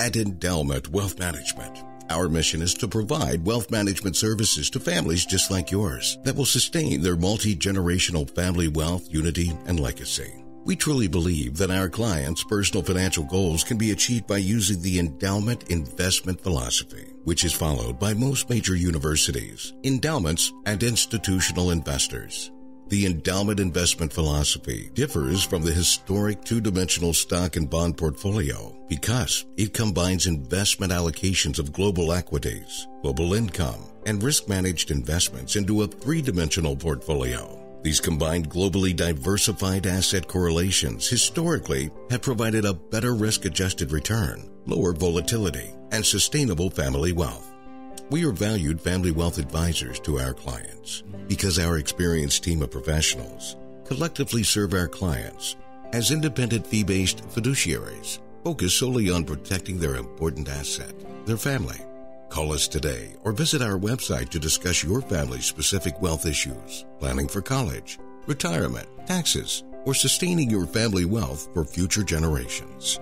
At Endowment Wealth Management, our mission is to provide wealth management services to families just like yours that will sustain their multi generational family wealth, unity, and legacy. We truly believe that our clients' personal financial goals can be achieved by using the endowment investment philosophy, which is followed by most major universities, endowments, and institutional investors. The endowment investment philosophy differs from the historic two dimensional stock and bond portfolio because it combines investment allocations of global equities, global income, and risk managed investments into a three dimensional portfolio. These combined globally diversified asset correlations historically have provided a better risk adjusted return, lower volatility, and sustainable family wealth. We are valued family wealth advisors to our clients because our experienced team of professionals collectively serve our clients as independent fee based fiduciaries focused solely on protecting their important asset, their family. Call us today or visit our website to discuss your family's specific wealth issues, planning for college, retirement, taxes, or sustaining your family wealth for future generations.